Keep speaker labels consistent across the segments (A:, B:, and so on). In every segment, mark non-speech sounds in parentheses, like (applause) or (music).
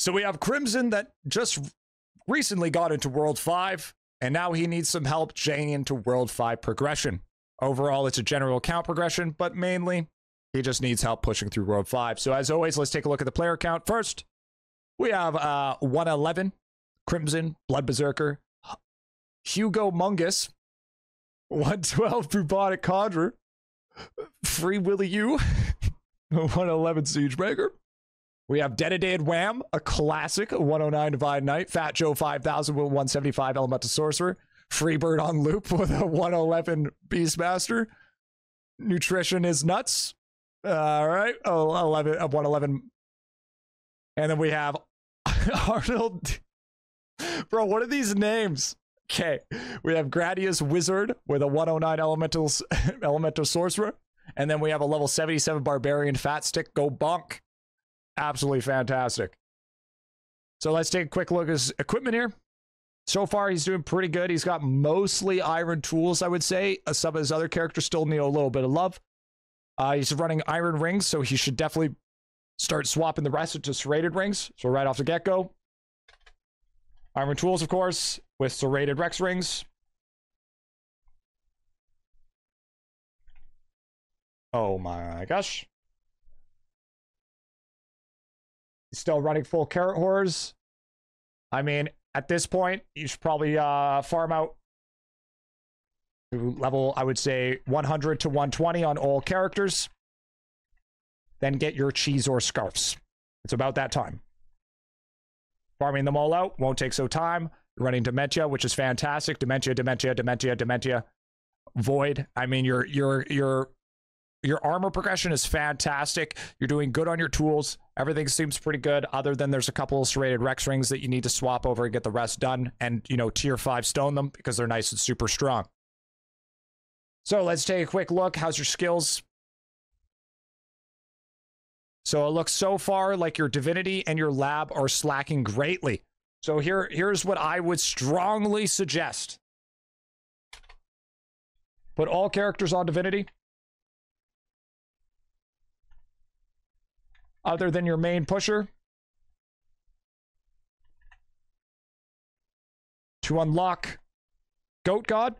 A: So we have Crimzin that just recently got into World 5, and now he needs some help getting into World 5 progression. Overall, it's a general account progression, but mainly he just needs help pushing through World 5. So as always, let's take a look at the player count. First, we have uh, 111, Crimzin, Blood Berserker, Hugo Mungus, 112, Bubonic Conjurer, Free Willy U, (laughs) 111 Siegebreaker. We have Dedicated Wham, a classic, 109 Divine Knight, Fat Joe 5000 with 175 Elemental Sorcerer, Freebird on loop (laughs) with a 111 Beastmaster. Nutrition is nuts. All right, oh, 11, uh, 111. And then we have (laughs) Arnold. Bro, what are these names? Okay, we have Gradius Wizard with a 109 Elementals, (laughs) Elemental Sorcerer. And then we have a level 77 Barbarian Fat Stick. Go bonk. Absolutely fantastic. So let's take a quick look at his equipment here. So far, he's doing pretty good. He's got mostly iron tools, I would say. Uh, some of his other characters still need a little bit of love. Uh, he's running iron rings, so he should definitely start swapping the rest into serrated rings. So right off the get-go. Iron tools, of course, with serrated Rex rings. Oh my gosh. Still running full carrot horrors. I mean, at this point, you should probably uh, farm out to level, I would say, 100 to 120 on all characters. Then get your Chizoar scarfs. It's about that time. Farming them all out won't take so time. You're running Dementia, which is fantastic. Dementia, Dementia, Dementia, Dementia. Void. I mean, you're you're you're your armor progression is fantastic. You're doing good on your tools. Everything seems pretty good, other than there's a couple of serrated Rex rings that you need to swap over and get the rest done. And, you know, tier 5 stone them because they're nice and super strong. So let's take a quick look. How's your skills? So it looks so far like your divinity and your lab are slacking greatly. So here, here's what I would strongly suggest. Put all characters on divinity. Other than your main pusher to unlock Goat God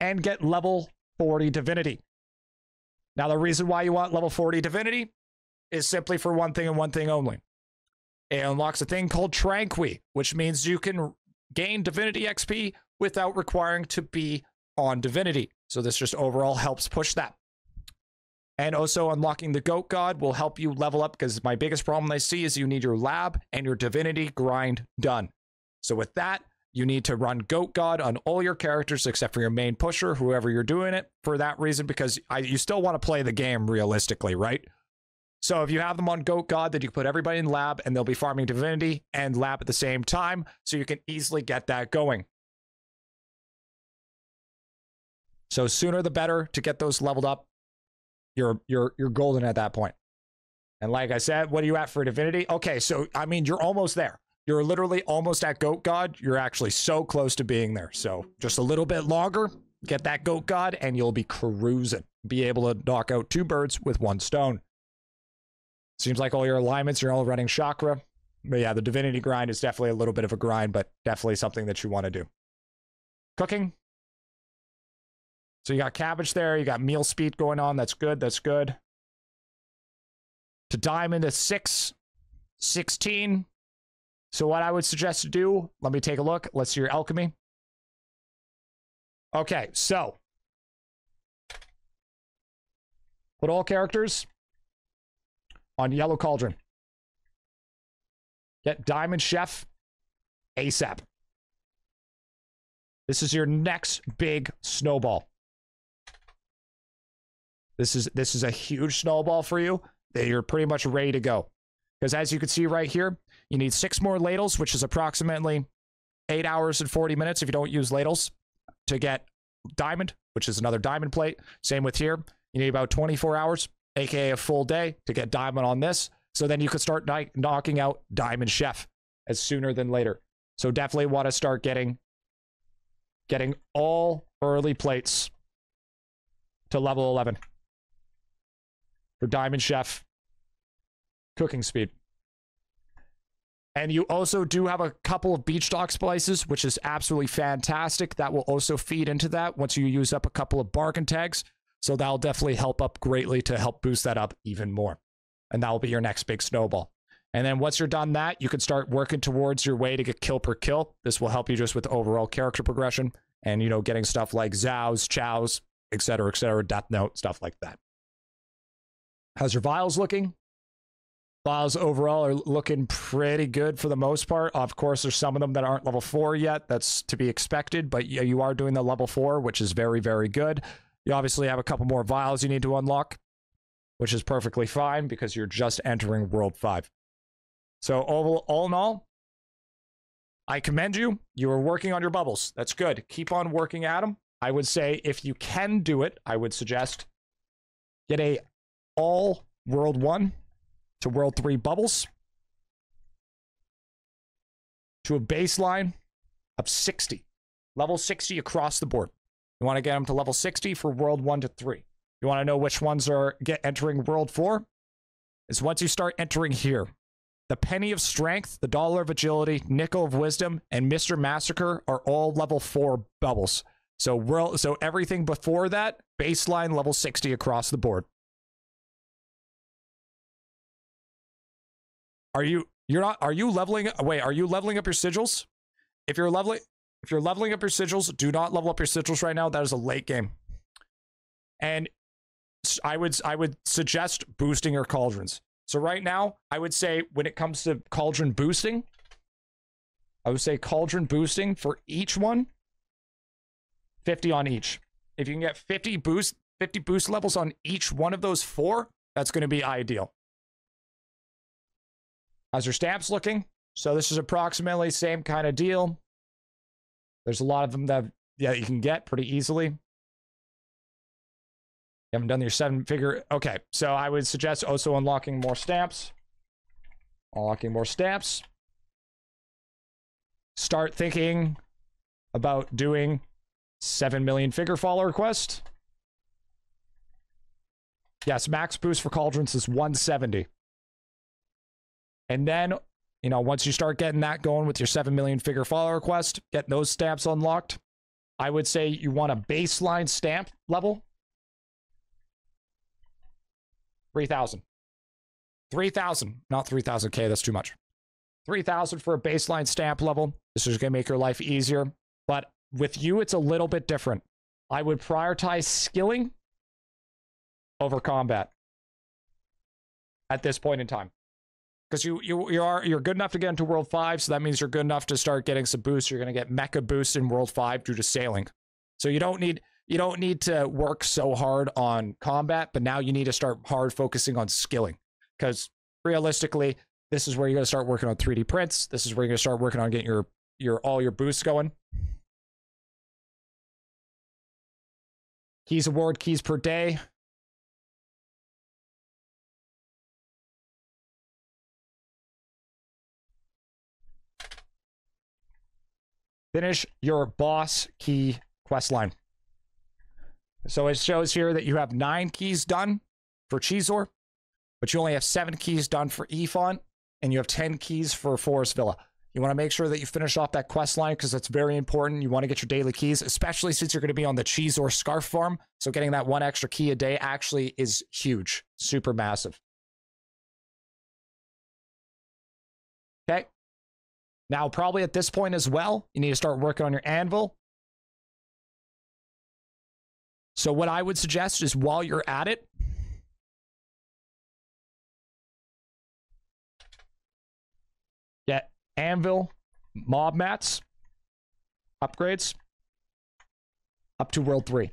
A: and get level 40 Divinity. Now, the reason why you want level 40 Divinity is simply for one thing and one thing only. It unlocks a thing called Tranqui, which means you can gain Divinity XP without requiring to be on Divinity. So this just overall helps push that. And also unlocking the goat god will help you level up because my biggest problem I see is you need your lab and your divinity grind done. So with that, you need to run goat god on all your characters except for your main pusher, whoever you're doing it for that reason, because I, you still want to play the game realistically, right? So if you have them on Goat God, then you can put everybody in lab and they'll be farming divinity and lab at the same time, so you can easily get that going. So sooner the better to get those leveled up you're you're you're golden at that point. And like I said, what are you at for divinity? Okay, so I mean you're almost there. You're literally almost at goat god. You're actually so close to being there. So just a little bit longer, get that goat god, and you'll be cruising. Be able to knock out two birds with one stone. Seems like all your alignments, you're all running chakra. But yeah, the divinity grind is definitely a little bit of a grind, but definitely something that you want to do. Cooking, so you got cabbage there. You got meal speed going on. That's good. That's good. To diamond is 6, 16. So what I would suggest to do, let me take a look. Let's see your alchemy. Okay, so put all characters on yellow cauldron. Get diamond chef ASAP. This is your next big snowball. This is this is a huge snowball for you. You're pretty much ready to go. Because as you can see right here, you need six more ladles, which is approximately eight hours and 40 minutes if you don't use ladles to get diamond, which is another diamond plate. Same with here. You need about 24 hours, aka a full day, to get diamond on this. So then you could start knocking out diamond chef as sooner than later. So definitely want to start getting getting all early plates to level 11 for Diamond Chef cooking speed. And you also do have a couple of beach dock splices, which is absolutely fantastic. That will also feed into that once you use up a couple of bargain tags. So that'll definitely help up greatly to help boost that up even more. And that will be your next big snowball. And then once you're done that, you can start working towards your way to get kill per kill. This will help you just with overall character progression and, you know, getting stuff like Zows, Chows, etc., etc., Death Note, stuff like that. How's your vials looking? Vials overall are looking pretty good for the most part. Of course, there's some of them that aren't level four yet. That's to be expected, but you are doing the level four, which is very, very good. You obviously have a couple more vials you need to unlock, which is perfectly fine because you're just entering World 5. So, all, all in all, I commend you. You are working on your bubbles. That's good. Keep on working at them. I would say if you can do it, I would suggest get a all World 1 to World 3 bubbles to a baseline of 60. Level 60 across the board. You want to get them to level 60 for World 1 to 3. You want to know which ones are get entering World 4? Is once you start entering here. The Penny of Strength, the Dollar of Agility, Nickel of Wisdom, and Mr. Massacre are all level 4 bubbles. So world so everything before that, baseline level 60 across the board. Are you you're not are you leveling wait, are you leveling up your sigils? If you're leveling if you're leveling up your sigils, do not level up your sigils right now. That is a late game. And I would I would suggest boosting your cauldrons. So right now, I would say when it comes to cauldron boosting, I would say cauldron boosting for each one, 50 on each. If you can get 50 boost 50 boost levels on each one of those four, that's going to be ideal. How's your stamps looking? So this is approximately same kind of deal. There's a lot of them that yeah you can get pretty easily. You haven't done your seven figure. Okay, so I would suggest also unlocking more stamps. Unlocking more stamps. Start thinking about doing 7 million figure follower quest. Yes, max boost for cauldrons is 170. And then, you know, once you start getting that going with your 7 million figure follower quest, get those stamps unlocked, I would say you want a baseline stamp level 3000. 3000, not 3000K, that's too much. 3000 for a baseline stamp level. This is going to make your life easier. But with you, it's a little bit different. I would prioritize skilling over combat at this point in time because you you you are you're good enough to get into World Five, so that means you're good enough to start getting some boosts. You're going to get mecha boosts in World Five due to sailing, so you don't need you don't need to work so hard on combat, but now you need to start hard focusing on skilling because realistically, this is where you're going to start working on 3D prints. This is where you're going to start working on getting your your all your boosts going. Keys award keys per day. Finish your boss key quest line. So it shows here that you have nine keys done for Chizoar, but you only have seven keys done for Efaunt, and you have 10 keys for Forest Villa. You want to make sure that you finish off that quest line because that's very important. You want to get your daily keys, especially since you're going to be on the Chizoar Scarf farm. So getting that one extra key a day actually is huge, super massive. Okay. Now, probably at this point as well, you need to start working on your anvil. So, what I would suggest is while you're at it, get anvil, mob mats, upgrades up to world three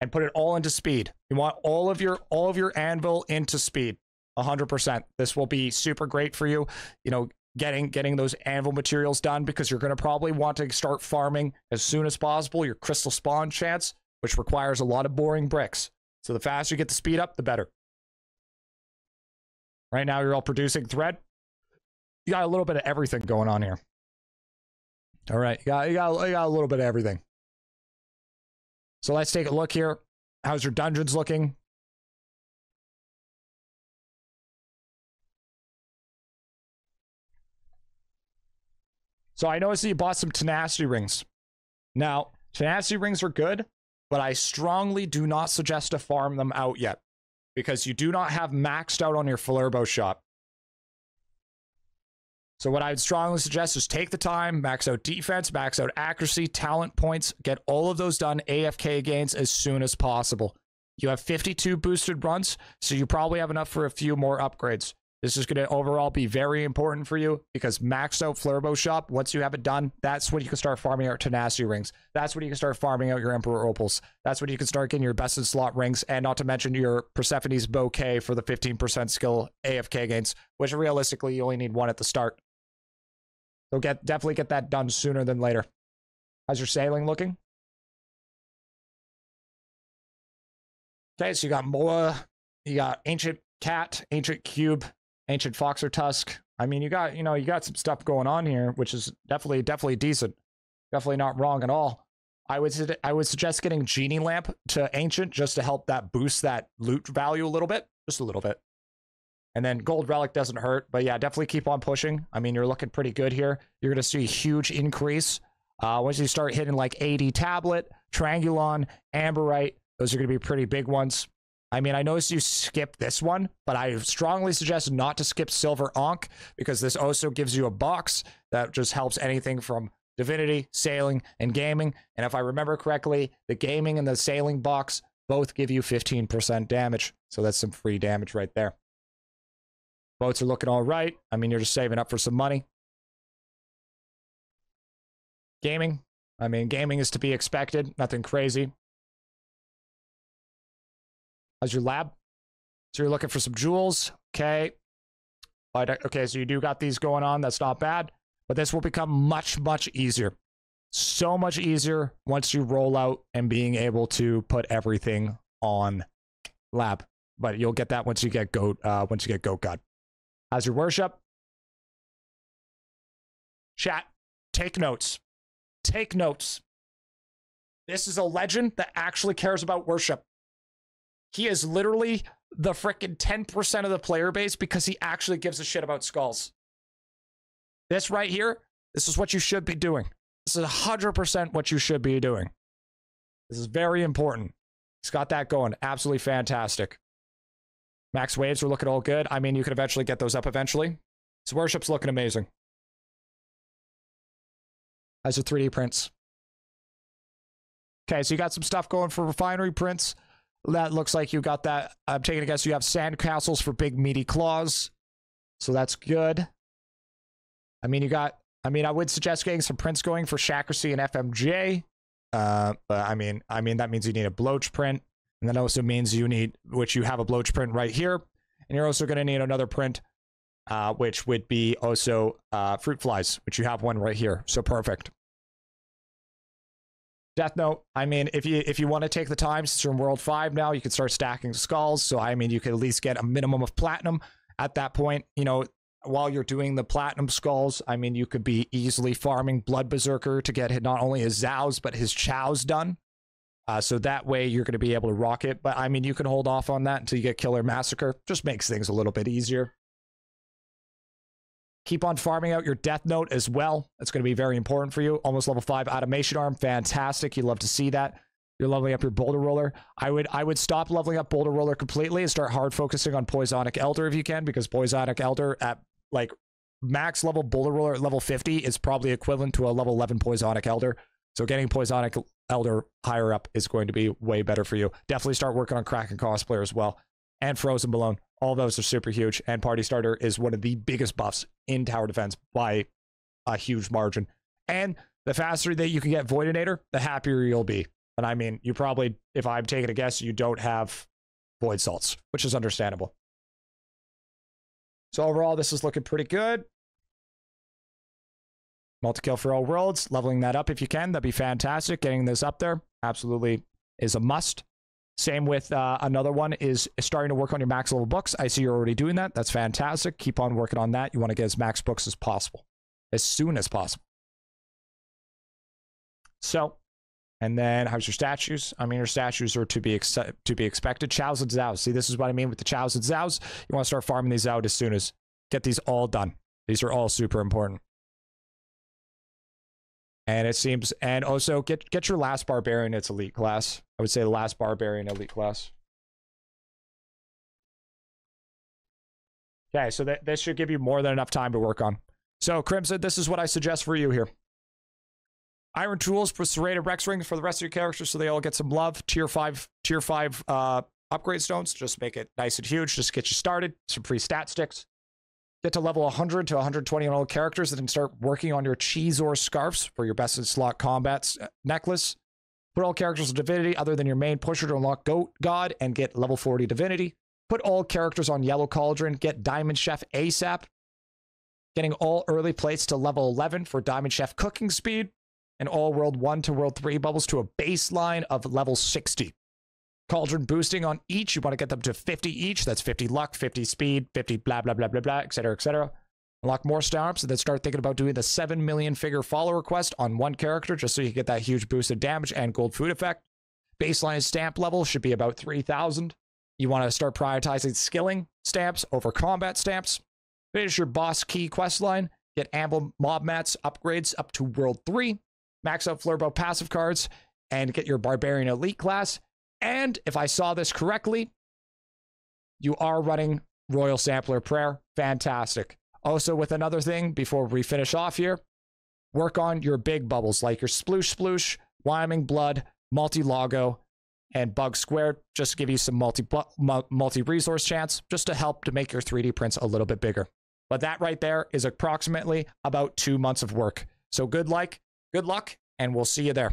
A: and put it all into speed. You want all of your all of your anvil into speed. 100%. This will be super great for you. You know, getting getting those anvil materials done because you're going to probably want to start farming as soon as possible your crystal spawn chance, which requires a lot of boring bricks. So the faster you get the speed up, the better. Right now, you're all producing thread. You got a little bit of everything going on here. All right, you got, you got, you got a little bit of everything. So let's take a look here. How's your dungeons looking? So I noticed that you bought some tenacity rings. Now, tenacity rings are good, but I strongly do not suggest to farm them out yet because you do not have maxed out on your Flurbo shop. So what I would strongly suggest is take the time, max out defense, max out accuracy, talent points, get all of those done AFK gains as soon as possible. You have 52 boosted runs, so you probably have enough for a few more upgrades. This is going to overall be very important for you because maxed out Flurbo shop, once you have it done, that's when you can start farming out tenacity rings. That's when you can start farming out your Emperor Opals. That's when you can start getting your best in slot rings, and not to mention your Persephone's bouquet for the 15% skill AFK gains, which realistically you only need one at the start. So get definitely get that done sooner than later. How's your sailing looking? Okay, so you got Moa, you got Ancient Cat, Ancient Cube, ancient Fauxory Tusk. I mean, you got you know you got some stuff going on here, which is definitely definitely decent, definitely not wrong at all. I would I would suggest getting genie lamp to ancient just to help that boost that loot value a little bit, just a little bit. And then gold relic doesn't hurt, but yeah, definitely keep on pushing. I mean, you're looking pretty good here. You're gonna see a huge increase uh, once you start hitting like AD tablet, Triagulon, amberite. Those are gonna be pretty big ones. I mean, I noticed you skip this one, but I strongly suggest not to skip Silver Ankh because this also gives you a box that just helps anything from divinity, sailing, and gaming. And if I remember correctly, the gaming and the sailing box both give you 15% damage. So that's some free damage right there. Boats are looking all right. I mean, you're just saving up for some money. Gaming. I mean, gaming is to be expected. Nothing crazy. How's your lab? So you're looking for some jewels. Okay. Okay, so you do got these going on. That's not bad. But this will become much, much easier. So much easier once you roll out and being able to put everything on lab. But you'll get that once you get goat, uh, once you get goat god. How's your worship? Chat, take notes. Take notes. This is a legend that actually cares about worship. He is literally the freaking 10% of the player base because he actually gives a shit about skulls. This right here, this is what you should be doing. This is 100% what you should be doing. This is very important. He's got that going. Absolutely fantastic. Max waves are looking all good. I mean, you could eventually get those up eventually. His worship's looking amazing. As a 3D prints. Okay, so you got some stuff going for refinery prints. That looks like you got that. I'm taking a guess you have sand castles for big meaty claws. So that's good. I mean, you got, I mean, I would suggest getting some prints going for Shaquracy and FMJ. Uh, but I mean, I mean, that means you need a bloach print. And that also means you need, which you have a bloach print right here. And you're also going to need another print, uh, which would be also uh, fruit flies, which you have one right here. So perfect. Death Note. I mean, if you if you want to take the time, since you're in World Five now, you can start stacking skulls. So I mean, you could at least get a minimum of platinum at that point. You know, while you're doing the platinum skulls, I mean, you could be easily farming Blood Berserker to get not only his Zows but his Chows done. Uh, so that way you're going to be able to rock it. But I mean, you can hold off on that until you get Killer Massacre. Just makes things a little bit easier. Keep on farming out your Death Note as well. That's going to be very important for you. Almost level 5 Automation Arm. Fantastic. You love to see that. You're leveling up your Boulder Roller. I would I would stop leveling up Boulder Roller completely and start hard focusing on Poisonic Elder if you can, because Poisonic Elder at like max level Boulder Roller at level 50 is probably equivalent to a level 11 Poisonic Elder. So getting Poisonic Elder higher up is going to be way better for you. Definitely start working on Kraken Cosplayer as well. And Frozen Balloon. All those are super huge. And Party Starter is one of the biggest buffs in tower defense by a huge margin. And the faster that you can get Voidinator, the happier you'll be. And I mean, you probably, if I'm taking a guess, you don't have Void Salts, which is understandable. So overall, this is looking pretty good. Multi-kill for all worlds, leveling that up if you can. That'd be fantastic. Getting this up there absolutely is a must. Same with uh, another one is starting to work on your max level books. I see you're already doing that. That's fantastic. Keep on working on that. You want to get as max books as possible, as soon as possible. So, and then how's your statues? I mean, your statues are to be ex- to be expected. Chows and Zows. See, this is what I mean with the Chows and Zows. You want to start farming these out as soon as get these all done. These are all super important. And it seems, and also get get your last barbarian its elite class. I would say the last barbarian elite class. Okay, so that this should give you more than enough time to work on. So Crimzin, this is what I suggest for you here. Iron tools for serrated Rex rings for the rest of your characters, so they all get some love. Tier five, tier five uh, upgrade stones, just make it nice and huge, just get you started. Some free stat sticks. Get to level 100 to 120 on all characters and then start working on your Chizoar scarfs for your best in slot combat uh, necklace. Put all characters in divinity other than your main pusher to unlock Goat God and get level 40 divinity. Put all characters on Yellow Cauldron, get Diamond Chef ASAP. Getting all early plates to level 11 for Diamond Chef cooking speed. And all World 1 to World 3 bubbles to a baseline of level 60. Cauldron boosting on each. You want to get them to 50 each. That's 50 luck, 50 speed, 50 blah, blah, blah, blah, blah, etc., etc. Unlock more stamps and then start thinking about doing the 7 million figure follower quest on one character just so you get that huge boost of damage and gold food effect. Baseline stamp level should be about 3,000. You want to start prioritizing skilling stamps over combat stamps. Finish your boss key quest line. Get anvil mob mats upgrades up to world 3. Max out Flurbo passive cards and get your barbarian elite class. And if I saw this correctly, you are running Royal Sampler Prayer. Fantastic. Also, with another thing before we finish off here, work on your big bubbles like your Sploosh Sploosh, Wyoming Blood, Multi Logo, and Bug Squared. Just give you some multi multi resource chance, just to help to make your 3D prints a little bit bigger. But that right there is approximately about two months of work. So good luck, good luck, and we'll see you there.